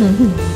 嗯。